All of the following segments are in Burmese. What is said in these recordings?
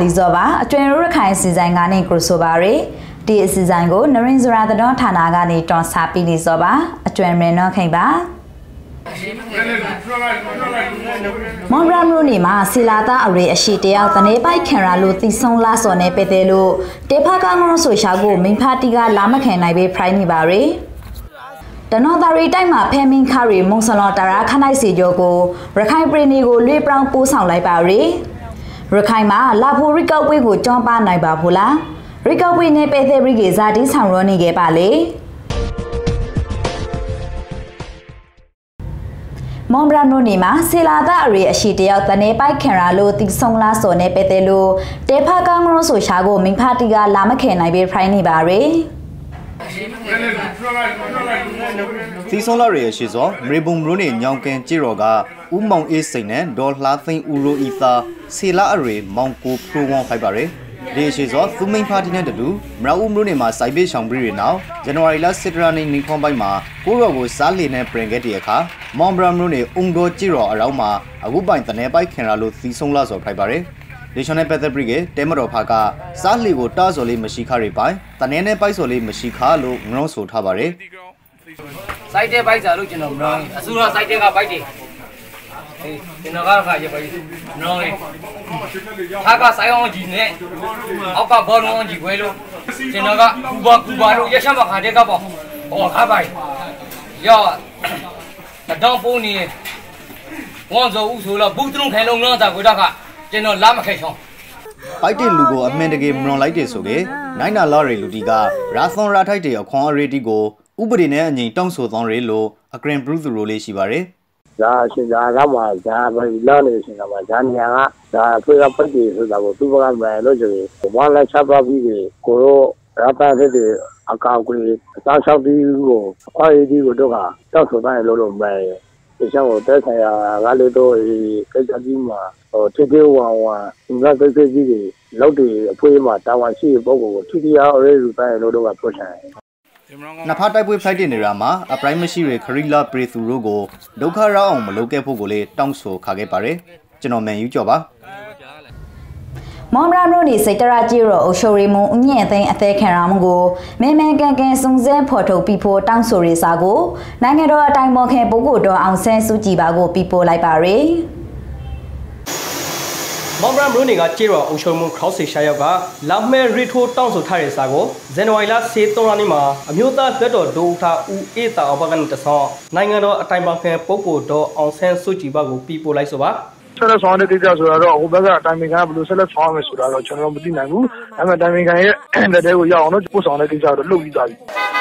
လီဇောပါအကျွမ်းရခိုင်စီဆိုင်ကနေကရဆိုပါရယ်ဒီအစီဆိုင်ကိုနရင်ဇရာသတော်ဌာနကနေတွန်ဆာပီလီဇောပါအကျွမ်းမင်းတော့ခိန်ပါမောင်ရမ်ရိုနေမှာဆီလာသားအရေအရှိတယောက်တနေပိုက်ခံရလို့တီဆုံလာစော်နေပဲတဲ့လို့တေဖာကောင်းကောင်းဆိုရှာကိုမိဖာတီကလာမခံနိုင်ပဲဖရိုင်းနေပါရယ်တနော်တာရီတိုက်မှာဖဲမင်းခါရီမုံဆလော်တာရာခနိုင်စီကျော်ကိုရခိုင်ပရီနီကိုလွေပြောင်းပိုးဆောင်လိုက်ပါရယ် ရခိုင်မှာလာဖိုရီကောက်ပွဲကိုကြောင်းပနိုင်ပါဘူးလားရီကောက်ပွဲနဲ့ပဲသေးရီကဇာတိဆောင်ရောနေခဲ့ပါလေမွန်ဘရာနိုနီမှာဆီလာသားအရေအရှိတယောက်တနေပိုက်ခင်ရာလို့တီဆုံလာစော်နေပဲတဲ့လို့တေဖာကောင်းရောဆိုရှာကိုမင်းဖာတီကလာမခင်နိုင်ပဲဖရိုင်းနေပါရယ် သီဆုံးလာရဲ့ရှိစောမရေဘုံမရုနေညောင်ကန်ကြည်တော်ကဥမောင်အေးစိန်နဲ့ဒေါ်လှသိန်းဦးရိုဤသာဆီလာအရေမောင်ကိုဖရိုဝွန်ဖိုက်ပါရယ်ဒီရှိစောသူမိန်ပါတီနဲ့တူမရအူမရုနေမှာစိုက်ပေးဆောင်ပြီးရနောက်ဇန်နဝါရီလစစ်တရာနေနေခွန်ပိုင်းမှာကိုရော်ကိုစားလီနဲ့ပြင်ခဲ့တဲ့အခါမောင်ဘရမရုနေအုံတော်ကြည်တော်အရောက်မှာအခုပိုင်တနေပိုက်ခင်ရာလို့သီဆုံးလာစောဖိုက်ပါရယ်လေရှော်နဲ့ပက်သက်ပရိကတဲမတော်ဖာကစားလီကိုတားစော်လေးမရှိခါရိပိုင်တနေနဲ့ပိုက်စော်လေးမရှိခါလို့ငရုံးဆိုထားပါတယ် စိုက်တဲ့ဘိုက်စားလို့ကျွန်တော်မနောင်းအဆူတော့စိုက်တဲ့ကဘိုက်တယ်အေးကျွန်တော်ကတော့ခါရပါပြီမနောင်းလေးခါကဆိုင်အောင်ကြီးနဲ့အောက်ကဘောလုံးကြီးခွဲလို့ကျွန်တော်ကကူပါကူပါလို့ရရှမ်းမခါတဲ့ကပေါ့ဟောခါပိုင်ရောတောင်ပုံနေဝန်ဇောဦးဆိုတော့ဘူးတုံးခဲလုံးတော့တာကိုတော့ကကျွန်တော်လာမခဲချောင်းပိုက်တဲ့လူကိုအမှန်တကယ်မလွန်လိုက်တယ်ဆိုကေနိုင်နာလာရီလူတီကရာသွန်ရာထိုက်တဲ့အခွန်အရေးတီကို ဥပဒေနဲ့အညီတောင်းဆိုသောရေလို့အဂရင်ဘရူးသူရိုလေးရှိပါတယ်။ဒါရှင်သာကမှဒါပဲလာနေရှင်ကမှဒါနေရာကဒါဖေကပတ်တီဆိုတာကိုသူ့ဘကမယ်လို့ဆိုရင်ဘာလဲချပါပြီးကိုရောရတာတဲ့အကောက်ကြီးအစားလျှောက်ပြီးကိုအခွားရည်ဒီကိုတော့ကတောက်ဆိုတိုင်းလို့လို့မယ်ဒီချက်ကိုတက်ဆိုင်ရာကလေးတို့ကိစ္စကြီးမှာဟိုထေထေဝါဝါငါကိစ္စကြီးတွေလောက်တွေအဖွေးမှာတာဝန်ရှိတဲ့ပုံကိုထိတိယအရေးယူတိုင်းလို့တော့ကပြောချင်တယ် နဖာတိုက်ပွဲဖိုက်တင်နေတာမှာအပရိုင်းမရှိရခရီလာပရီသူတို့ကိုဒုက္ခရောက်အောင်မလုပ်ခဲ့ဖို့ကိုလေတောင်းဆိုခါခဲ့ပါတယ်ကျွန်တော်မန်ယူကြော်ပါမောင်ဘရာနိုနီစိတ်တရာကြီးရောအရှိုရီမွန်ဥညံ့သိန်းအသေးခံရမှုကိုမဲမဲကန်ကန်စုံစဲဖော်ထုတ်ပြီးဖို့တောင်းဆိုရေးစာကိုနိုင်ငံတော်အတိုင်းမော်ခင်ပုဂ္ဂိုလ်တော်အောင်ဆန်းစုကြည်ပါကိုပြီးပို့လိုက်ပါရယ် မောင်ဘရမ်ဘရူနီကကျေရောအုံရှုံမှုခေါက်စီရှာရောက်ကလာမဲရီထိုတောင်းဆိုထားတဲ့စာကိုဇန်နဝါရီလ23ရက်နေ့မှာအမျိုးသားလွှတ်တော်ဒိုထာဦးအေးတာအဘကန်တဆောနိုင်ငံတော်အတိုင်းပခံပုဂ္ဂိုလ်တော်အောင်ဆန်းစုကြည်ပါကိုပြီးပို့လိုက်ဆိုပါဆက်လက်ဆောင်တဲ့ကိစ္စဆိုတာတော့ဟိုဘက်ကအတိုင်းပင်ခံကဘယ်လိုဆက်လက်ဆောင်ရမယ်ဆိုတာတော့ကျွန်တော်မသိနိုင်ဘူး။ဒါပေမဲ့အတိုင်းပင်ခံရဲ့လက်ထဲကိုရောက်အောင်တော့ပို့ဆောင်တဲ့ကိစ္စတော့လုပ်ပြီးသားပြီ။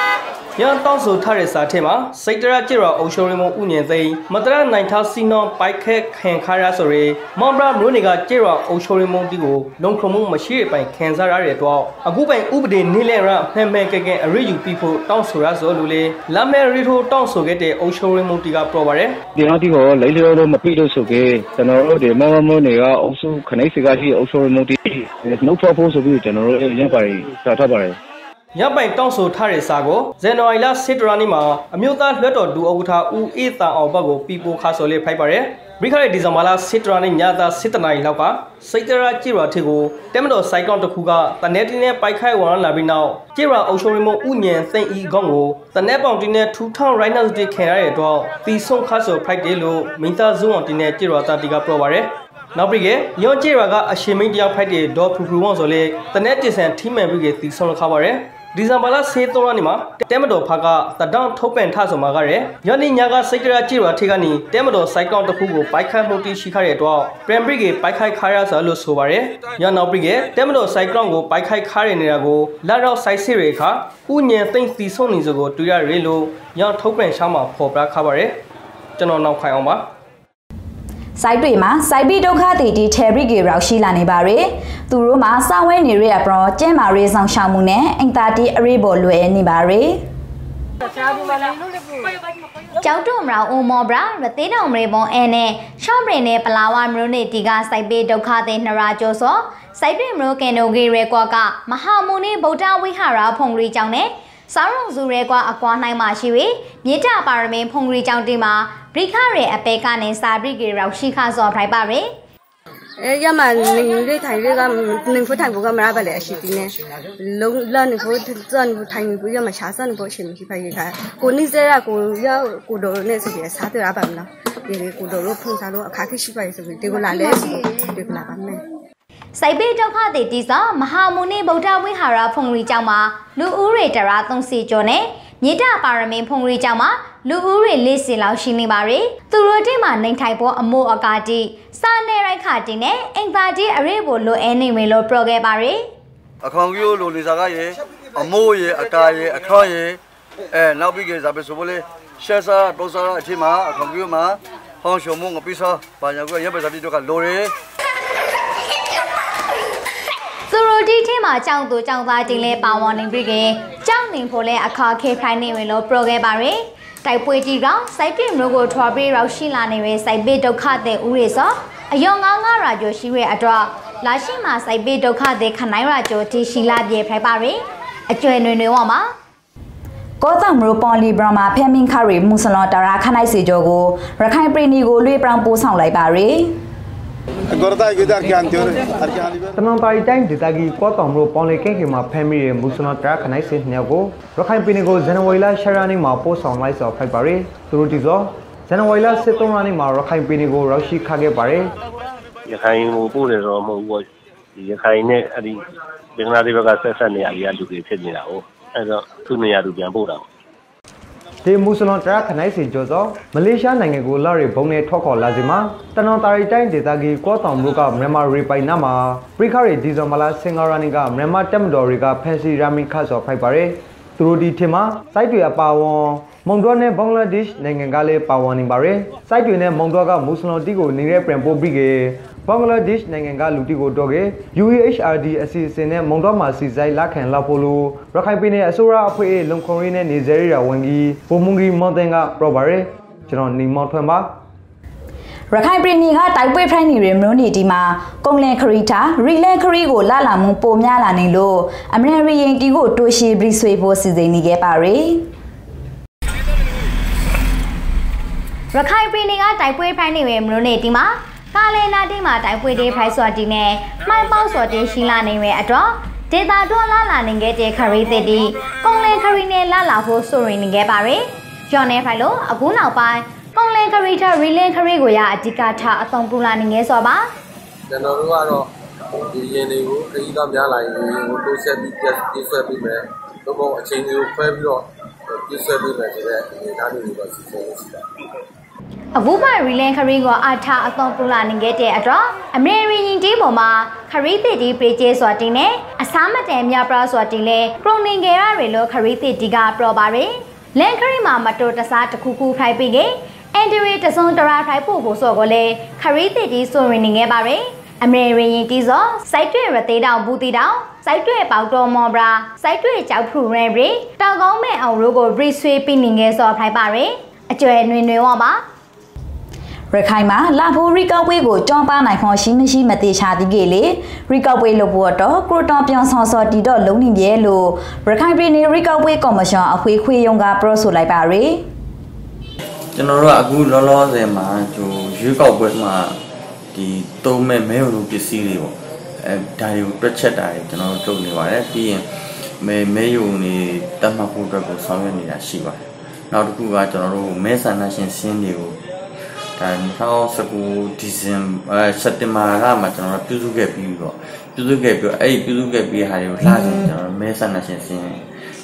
ရန်တောင်းဆိုထားတဲ့စာထဲမှာစိတ်တရကြရအုံရှိုရီမဥညင်သိမ်းမတရနိုင်ထားစီနောပိုက်ခဲခံခါရဆိုရဲမောင်ဘရာမရိုနီကကြရအုံရှိုရီမတီကိုလုံခုံမှုမရှိတဲ့ပိုင်ခံစားရတဲ့တော့အခုပိုင်ဥပဒေနေလဲရမှန်မှန်ကဲကဲအရေးယူပြီးဖို့တောင်းဆိုရဆိုလို့လေလာမဲရီထိုတောင်းဆိုခဲ့တဲ့အုံရှိုရီမတီကပြောပါတယ်ဒီနောက်ဒီကိုလိမ့်လျောလို့မပြီးလို့ဆိုကေကျွန်တော်တို့ဒီမမမိုးနေကအုံစုခနိုင်စကားရှိအုံရှိုရီမတီနှုတ်ဖော်ဖို့ဆိုပြီးကျွန်တော်တို့ရပါရီစာထားပါတယ် ညပိုင်တောင်းဆိုထားတဲ့စာကိုဇန်နဝါရီလ7ရက်နေ့မှာအမျိုးသားလွှတ်တော်ဒူဥက္ကဋ္ဌဦးအေးတန်အောင်ဘက်ကိုပီပိုခါဆိုလေးဖိုက်ပါတယ်။ဘရိခရဲ့ဒီဇင်ဘာလ7ရက်နေ့ညသား7နာရီလောက်ကစိတ်တရာကြည်ရာထေကိုတဲမတော်ဆိုင်ကောင်တစ်ခုကတနက်တင်းနဲ့ပိုက်ခိုက်ဝင်လာပြီးနောက်ကြည်ရာအုပ်ချုပ်ရေးမှဥညံသိမ့်ဤခေါင်းကိုတနက်ပေါင်တင်းနဲ့ထူထောင်ရိုင်းနာစ်တီခံရတဲ့အတွက်တီဆုံခါဆိုဖိုက်တယ်လို့မင်းသားဇုံအောင်တင်းနဲ့ကြည်ရာတာတီကပြောပါတယ်။နောက်ပြီးကညော့ကြည်ရာကအရှင်မင်းတယောက်ဖိုက်တဲ့ဒေါ်ဖူဖူဝွန်ဆိုလေတနက်တဆန်ထီးမှန်ပြီးကတီဆုံခါပါတယ်။ ဒီဇင်ဘာလ23ရက်နေ့မှာတဲမတော်ဖာကတဒေါန်ထုတ်ပန်ထဆိုမှာကရဲညနေညကစိတ်ကြရကြည့်ရထိကနေတဲမတော်စိုက်ကောင်တစ်ခုကိုပိုက်ခတ်မှုတိရှိခဲ့တဲ့အတွက်ပရမ်ဘရစ်ကပိုက်ခိုက်ခါရဆိုလို့ဆိုပါရယ်ညနောက်ပြီးကတဲမတော်စိုက်ကောင်ကိုပိုက်ခိုက်ခါရနေတာကိုလာတော့စိုက်စစ်ရခါဥညံသိမ့်စီဆုံးနေစကိုတွေ့ရရလို့ညထုတ်ပန်ရှောင်းမှာဖော်ပြခါပါရယ်ကျွန်တော်နောက်ခိုင်အောင်ပါ စိုက်တွေမှာစိုက်ပြီးဒုက္ခတီတီထဲဘရစ်ကေရောက်ရှိလာနေပါရယ်သူတို့မှာစောင်းဝဲနေရပရောကျဲမာရေးဆောင်ရှောင်းမှုနဲ့အင်တာတီအရေးပေါ်လွယ်နေပါရယ်ကျောက်တုံမရောဦးမောဘရာရသေးတောင်မရေပုံအဲနဲ့ရှောင်းပရင်နဲ့ပလာဝမျိုးနဲ့ဒီကစိုက်ပေးဒုက္ခတဲ့နရာကျော်စောစိုက်တွေမရောကန်နိုဂေရဲကွာကမဟာမုန်နေဗုဒ္ဓဝိဟာရဖုန်ရီကြောင့်နဲ့စောင်းရုံစုရဲကွာအကွာနိုင်မှရှိ၍မြေတပါရမင်းဖုန်ရီကြောင့်တင်မှာ ဘရိခရဲအပေကနေစာဘရိကေရောက်ရှိခါစော်ဖိုင်ပါရယ်အဲရမနေလေးထိုင်လေးကနေဖို့ထိုင်ဖို့ကမရပါလေအရှိတင်းနဲ့လုံးလနေဖို့စန်ဖို့ထိုင်ဖို့ရမရှာစန်ဖို့ရှင်မရှိဖိုင်ခါကိုနိစရကိုရကိုတော်နဲ့ဆိုပြီးစားတွေ့ရပါမလားဒီကိုတော်လို့ဖုန်စားလို့အခါခိရှိပါဆိုပြီးဒီကိုလာလဲဒီကိုလာပါမယ်စိုက်ပေဒုက္ခသည်တီစာမဟာမုနိဗုဒ္ဓဝိဟာရဖုန်ရီကျောင်းမှာလူဦးရေတရာ3စီကျော်နဲ့ မြေတပါရမင်းဖုန်ရီကျောင်းမှာလူဦးရေ40လောက်ရှိနေပါရယ်သူတို့တိမှာနိုင်ထိုင်ဖို့အမို့အကာတိစာနေရိုက်ခတိနဲ့အင်ပါတိအရေးဖို့လိုအဲနေမယ်လို့ပြောခဲ့ပါရယ်အခေါင်ကြီးလိုနေစားကရေအမိုးရေအကာရေအခါရေအဲနောက်ပြီးကြစားပဲဆိုဖို့လေရှက်စားတော့စားအချိန်မှာအခေါင်ကြီးမှာဟောင်းရှုံမငပိစားဘာညာကရပ်ပဲစားပြီးတော့ကလိုရေသူတို့ဒီထဲမှာကြောင်သူကြောင်သားတင်လဲပါဝင်နေပြီက ကြောင်နေဖို့လဲအခါခဲဖိုင်နေဝင်လို့ပြောခဲ့ပါရယ်တိုက်ပွဲကြီးကစိုက်ပြင်းမျိုးကိုထွားပြီးရောက်ရှိလာနေတဲ့စိုက်ပေဒုက္ခတဲ့ဥရိစောအယောငါးငါရာကျော်ရှိရဲ့အတွက်လာရှိမှာစိုက်ပေဒုက္ခတဲ့ခနိုင်ရာကျော်တီရှိလာပြေဖိုင်ပါရယ်အကျွဲနွေနွေဝမှာကောတံမရပွန်လီဘရမာဖဲမင်ခရီမူဆလောတရာခနိုင်စီဂျိုကိုရခိုင်ပရီနီကိုလွေပြောင်ပို့ဆောင်လိုက်ပါရယ် တနင်္သာရီတိုင်းဒေသကြီးကောတောင်မြို့ပေါင်လေကင်းခင်မှာဖမ်းမိတဲ့မူဆလတရာခနိုင်စင်နှစ်ယောက်ကိုရခိုင်ပြည်နယ်ကိုဇန်နဝါရီလ10ရက်နေ့မှာပို့ဆောင်လိုက်စောဖိုက်ပါရယ်သူတို့ဒီစောဇန်နဝါရီလ13ရက်နေ့မှာရခိုင်ပြည်နယ်ကိုရောက်ရှိခခဲ့ပါရယ်ရခိုင်ကိုပို့တယ်တော့မဟုတ်ဘူးဒီရခိုင်နဲ့အဲ့ဒီဘင်္ဂလားဒေ့ရှ်ဘက်ကဆက်ဆက်နေရကြီးလူတွေဖြစ်နေတာ哦အဲ့တော့သူ့နေရာသူပြန်ပို့တာပေါ့ ဒီမူဆလတရာခနိုင်စင်ကျော်စောမလေးရှားနိုင်ငံကိုလာရီဘုံနဲ့ထွက်ခေါ်လာစီမှာတနင်္သာရီတိုင်းဒေသကြီးကောတောင်မြို့ကမြန်မာရီပိုင်နာမှာပရိခရီဒီဇယ်မလာစင်ဂါရာနီကမြန်မာတက်မတော်တွေကဖန်စီရာမီခါစောဖိုက်ပါရယ် သူတို့ဒီထင်မှာစိုက်တွေအပါဝန်မုံတော့နဲ့ဘင်္ဂလားဒေ့ရှ်နိုင်ငံကလည်းပါဝင်နေပါရယ်စိုက်တွေနဲ့မုံတော့ကမွတ်စလင်တီကိုနေတဲ့ပြန်ပို့ပြီးကေဘင်္ဂလားဒေ့ရှ်နိုင်ငံကလူတီကိုတော့ကေ UAHRD အစီအစဉ်နဲ့မုံတော့မှာစီဆိုင်လက်ခံလောက်ဖို့လို့ရခိုင်ပြည်နယ်အစိုးရအဖွဲ့အလုံခုံရင်းနဲ့နေဇယ်ရီယာဝန်ကြီးဘုံမုန်ကြီးမော်တင်ကပြောပါရယ်ကျွန်တော်နေမော်ထွန်းပါ ရခိုင်ပြည်နယ်ကတိုက်ပွဲဖိုင်နေရမျိုးနေဒီမှာကုံလန်ခရီတာရီလန်ခရီကိုလာလာမှုပိုများလာနေလို့အမရရီရင်တီကိုတိုးရှိဘရီဆွေဖို့စီစဉ်နေခဲ့ပါရယ်ရခိုင်ပြည်နယ်ကတိုက်ပွဲဖိုင်နေပဲမလို့နေဒီမှာကာလေနာတိမှာတိုက်ပွဲတွေဖိုင်စော်တီနဲ့မှိုင်းပေါက်စော်တီရှိလာနေရဲ့အတွက်ဒေတာတော့လာလာနေခဲ့တဲ့ခရီးသစ်ဒီကုံလင်ခရီးနဲ့လာလာဖို့ဆိုရင်နေခဲ့ပါရယ်ကျော်နေဖိုင်လို့အခုနောက်ပိုင်း ကုံလင်ခရီးထရီလင်ခရီးကိုရအဓိကထားအသုံးပြုလာနေငယ်ဆိုပါကျွန်တော်တို့ကတော့ဒီရင်တွေကိုခရီးသားများလာရင်ရင်ကိုတိုးဆက်ပြီးပြည့်ပြည့်ဆွဲပြီးမယ်။သို့မဟုတ်အချိန်တွေကိုခွဲပြီးတော့ပြည့်ဆွဲပြီးမယ်ဆိုတဲ့အနေအထားမျိုးတွေကိုစီစဉ်ရှိတာအခုမှရီလန်ခရီးကိုအထားအသုံးပြုလာနေခဲ့တဲ့အတွက်အမေရိကန်တီးပေါ်မှာခရီးသစ်ဒီပေကျေးစွာတင်နဲ့အစားမတန်မြပရာစွာတင်လဲပရိုနင်ဂေရတွေလို့ခရီးသစ်ဒီကပြောပါရယ်လန်ခရီးမှာမတော်တဆတစ်ခုခုဖိုက်ပြီးက အန်ဒရီတစုံတရာထိုက်ဖို့ဖို့ဆိုကိုလေခရီးသစ်ဒီဆိုရင်နေခဲ့ပါရယ်အမေရိကန်တီးစောစိုက်တွေ့ရသေးတောင်ဘူးတီတောင်စိုက်တွေ့ပေါတော်မော်ဘရာစိုက်တွေ့ကြောက်ဖူရဲရီတောင်ကောင်းမဲ့အောင်ရိုးကိုဘရီဆွေးပြီးနေငယ်စောဖိုက်ပါရယ်အကျွဲနွေနွေဝပါရခိုင်မှာလာဖိုရီကောက်ပွဲကိုကြောင်းပါနိုင်ခွန်ရှိမရှိမသေးချာတိကေလေရီကောက်ပွဲလုပ်ဖို့တော့ကရိုတော်ပြောင်ဆောင်စော်တီတော့လုံးနေပြဲလို့ရခိုင်ပြည်နယ်ရီကောက်ပွဲကော်မရှင်အခွေခွေယုံကပရောဆိုလိုက်ပါရယ် ကျွန်တော်တို့ကအခုလောလောဆယ်မှာဟိုရွေးကောက်ပွဲမှာဒီသုံးမဲ့မဲရုံပစ္စည်းတွေပေါ့အဲဒါတွေကိုတွက်ချက်တာတွေကျွန်တော်တို့လုပ်နေပါတယ်ပြီးရင်မဲမဲရုံတွေတတ်မှတ်ဖို့အတွက်ကိုဆောင်ရွက်နေတာရှိပါတယ်နောက်တစ်ခုကကျွန်တော်တို့မဲဆန္ဒရှင်စင်းတွေကိုဒါ2019ဒီဇင်ဘာစက်တင်ဘာလမှာကျွန်တော်တို့ပြုစုခဲ့ပြီးတော့ပြုစုခဲ့ပြီးအဲ့ဒီပြုစုခဲ့ပြီးဟာတွေကိုလှစဉ်ကျွန်တော်တို့မဲဆန္ဒရှင်စင်း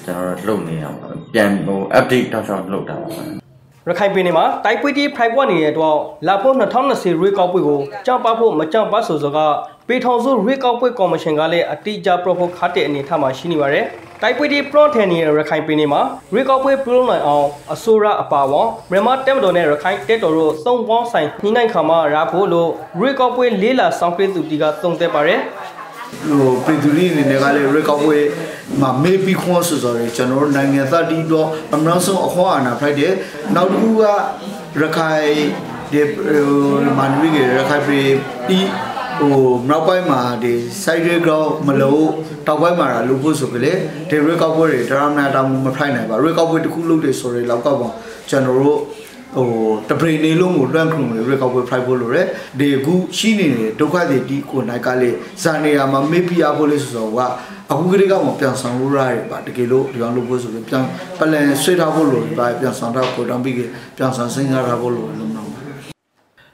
ကျွန်တော်တို့လုပ်နေတာပါပြန်ဟို update တောက်ချောက်လုပ်တာပါ ရခိုင်ပြည်နယ်မှာတိုက်ပွဲတီးဖိုက်ပွားနေတဲ့တော့လာဖို့2020ရွေးကောက်ပွဲကိုကြောက်ပဖို့မကြောက်ပါဆိုစကပေထောင်စုရွေးကောက်ပွဲကော်မရှင်ကလည်းအတိအကျပရိုဖိုခတ်တဲ့အနေအထားမှာရှိနေပါတယ်။တိုက်ပွဲတီးပလော့ထန်နေတဲ့ရခိုင်ပြည်နယ်မှာရွေးကောက်ပွဲပြုလုပ်နိုင်အောင်အစိုးရအပါအဝင်မြန်မာတက်မတော်နဲ့ရခိုင်တက်တော်တို့သုံးပေါင်းဆိုင်နှိမ့်နိုင်ခါမှာရဖို့လို့ရွေးကောက်ပွဲလေးလာဆောင်ပေးသူတီကသုံးသက်ပါတယ်။ဟိုပြည်သူတွေအနေနဲ့ကလည်း recovery မှာမေးပြီးခွန်ဆိုဆိုရယ်ကျွန်တော်တို့နိုင်ငံသားတီးတော့အမှန်ဆုံးအခေါ်အာဏာဖိုက်တယ်နောက်တစ်ခုကရခိုင်ဒီမန်ဝီကရခိုင်ပြည်ဒီဟိုနောက်ပိုင်းမှာဒီ side ground မလို့တောက်ပိုင်းမှာလူဖို့ဆိုကြလေဒီ recovery တွေဒရမနာတောင်မဖိုက်နိုင်ပါ recovery တစ်ခုလုပ်တယ်ဆိုရယ်လောက်ကပေါ့ကျွန်တော်တို့ဟဟိုတပရိနေလုံးကိုလွှမ်းခုံနေရကောက်ပွဲ private လို့ရဒီအခုရှိနေတဲ့ဒုက္ခတွေဒီကိုနိုင်ကလေးဇာနေရာမှာမေ့ပြရဖို့လေးဆိုတော့က အခုကလေးကမှပြန်ဆောင်လို့ရတယ်ပါတကယ်လို့ဒီအောင်လို့ဖို့ဆိုရင်ပြန်ပလန်ဆွေးထားဖို့လို့ပါပြန်ဆောင်ထားကိုတောင်းပြီးပြန်ဆောင်စဉ်းစားထားဖို့လို့လုံးတော့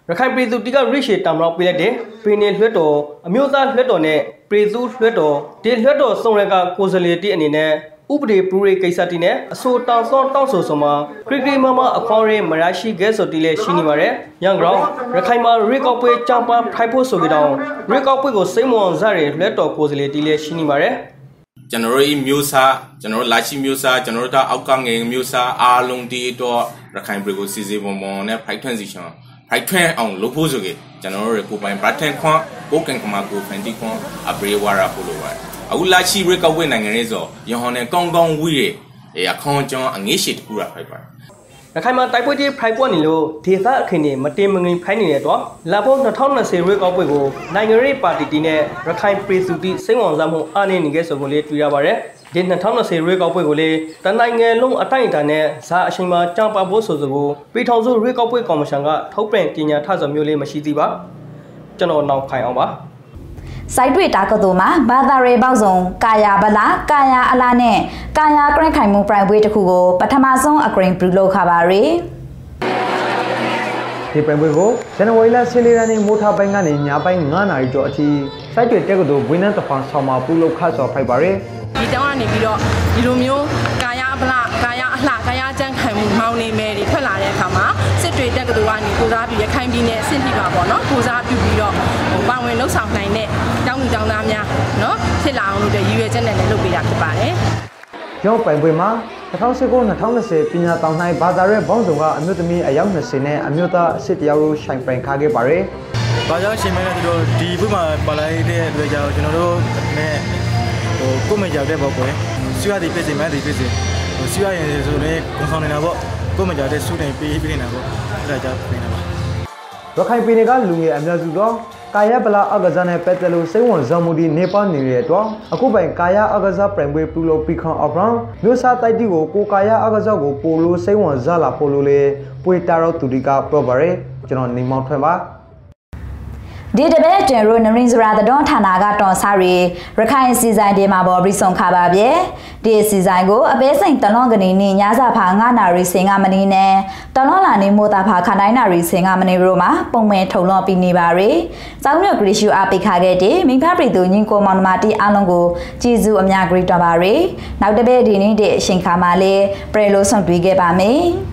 ရခိုင်ပြည်သူတီကရိရှေတံမတော်ပြလိုက်တဲ့ပြည်နယ်လွှတ်တော်အမျိုးသားလွှတ်တော်နဲ့ပြည်သူလွှတ်တော်ဒီလွှတ်တော်စုံရကကိုယ်စားလှယ်တီအနေနဲ့ ဥပဒေပူရိကိစ္စတီနဲ့အဆိုတောင်စောတောက်ဆိုဆိုမှာခရစ်ကရီမမအခေါ်ရဲမရရှိခဲ့ဆိုတီလည်းရှိနေပါတယ်။ရန်ကောင်ရခိုင်မှာရီကောက်ပွဲကြောင်ပါဖိုက်ဖို့ဆိုကြတော့ရီကောက်ပွဲကိုစိတ်မဝင်စားရလွှတ်တော်ကိုယ်စားလှယ်တီလည်းရှိနေပါတယ်။ကျွန်တော်တို့ဤမျိုးစားကျွန်တော်တို့လာရှိမျိုးစားကျွန်တော်တို့အောက်ကငယ်မျိုးစားအားလုံးဒီတော့ရခိုင်ပြည်ကိုစီစီပုံပုံနဲ့ fight transition fight train အောင်လုပ်ဖို့ဆိုကြကျွန်တော်တို့ကိုပိုင် button ခွန်ကိုကန်ကမာကိုဖန်တီခွန်အပရေဝါရာဖို့လိုပါတယ် အခုလာရှိရကောက်ဝဲနိုင်ငံရေးဆိုရဟန်နဲ့ကောင်းကောင်းဝီးရအဲအခေါင်ကျော်အငေးရှိတခုရဖိုက်ပါရခိုင်မှာတိုက်ပွဲတွေဖိုက်ပွက်နေလို့ဒေသအခင်းတွေမတင်မငင်ဖိုင်းနေတဲ့တော့လာဖို့2020ရွေးကောက်ပွဲကိုနိုင်ငံရေးပါတီတီနဲ့ရခိုင်ပြည်သူတီစိတ်ဝင်စားမှုအားနည်းနေခဲ့ဆိုကိုလေးတွေ့ရပါတယ်ဒီ2020ရွေးကောက်ပွဲကိုလေတနိုင်ငံလုံးအတိုင်းအတာနဲ့ဇာအချိန်မှာကြောင်ပဖို့ဆိုစကိုပြည်ထောင်စုရွေးကောက်ပွဲကော်မရှင်ကထုတ်ပြန်ကြေညာထဆိုမျိုးလေးမရှိသေးပါကျွန်တော်နောက်ခိုင်အောင်ပါ စိုက်တွေ့တာကတူမှာဘာသာရေးပေါက်စုံကာယာဗလာကာယာအလားနဲ့ကာယာကရခိုင်မှု private တခုကိုပထမဆုံးအကရင်ပြုလုပ်ခပါရယ်ဒီပန်ပွဲကိုဇန်နဝါရီလ14ရက်နေ့မိုးထားပိုင်းကနေညပိုင်း9နာရီကျော်အထိစိုက်တွေတက်ကတူဝင်းနှန်းတဖန်ဆောင်မှာပြုလုပ်ခဆော်ဖိုက်ပါရယ်ဒီတောင်းကနေပြီးတော့ဒီလိုမျိုးကာယဗလာကာယအလှကာယကြမ်းခံမှုမောင်းနေမယ်တွေထွက်လာတဲ့အခါမှာ စစ်တွေတက်ကတူကနေကိုစားပြီးရခိုင်ပြည်နယ်အဆင့်ထိပါပေါ့နော်ကိုစားပြုပြီးတော့ဟိုပါဝင်လှုပ်ဆောင်နိုင်တဲ့တောင်းသူတောင်းသားများနော်ဖြစ်လာအောင်လို့ရည်ရွယ်ချက်နဲ့လည်းလုပ်ပေးတာဖြစ်ပါတယ်။ကျောင်းပိုင်ပွဲမှာ2019-2020ပညာတောင်နိုင်ဘာသာရဲဘောင်းဆောင်ကအမျိုးသမီးအယောက်20နဲ့အမျိုးသားအစ်စ်တယောက်တို့ရှိုင်ပိုင်ခါခဲ့ပါတယ်။ဘာကြောင့်ရှင်မဲနဲ့ဒီလိုဒီဘက်မှာပါလိုက်တဲ့အတွက်ကြောင့်ကျွန်တော်တို့နဲ့ဟိုကိုမကြောက်တဲ့ပေါ့ကွယ်။ဆွေရသည်ဖြစ်စေမဲသည်ဖြစ်စေဟိုဆွေရရင်ဆိုရင်ကွန်ဆောင်နေတာပေါ့။ ကိုမကြောက်တဲ့စူတိုင်ပေးပေးနေတာပေါ့။အဲဒါကြောင့်ပြင်တာပါ။ရခိုင်ပြည်နယ်ကလူငယ်အများစုတော့ကာယဗလာအကစားနဲ့ပတ်သက်လို့စိတ်ဝင်စားမှုဒီနေပါနေတဲ့အတွက်အခုပိုင်ကာယအကစားပြိုင်ပွဲပြုလုပ်ပြီးခွန်အဘရန်မျိုးစားတိုက်တီကိုကိုကာယအကစားကိုပိုလို့စိတ်ဝင်စားလာဖို့လို့လေပွေတာတော့သူဒီကပြောပါရယ်ကျွန်တော်နေမောင်ထွန်းပါ ဒီတပဲတွင်ရိုနရင်းစရာတတော်ဌာနကတော်စားရီရခိုင်စီဆိုင်ဒီမှာပေါ်ပြီးဆုံးခါပါဗျဒီစီဆိုင်ကိုအပဲစိန်တလွန်ကနေနေညစာဖာ9နာရီစင်ကမနီနဲ့တလွန်လာနေမိုတာဖာခနိုင်နာရီစင်ကမနီတို့မှာပုံမှန်ထုံလောပြီးနေပါရီစောင်းမြဂရီရှူအားပိခါခဲ့တဲ့မိဖပရိသူညင်ကိုမောင်နှမတီအားလုံးကိုကြည်စုအများဂရီတော်ပါရီနောက်တပဲဒီနေ့တဲ့အချိန်ခါမှာလေးပရေလိုဆောင်တွေ့ခဲ့ပါမယ်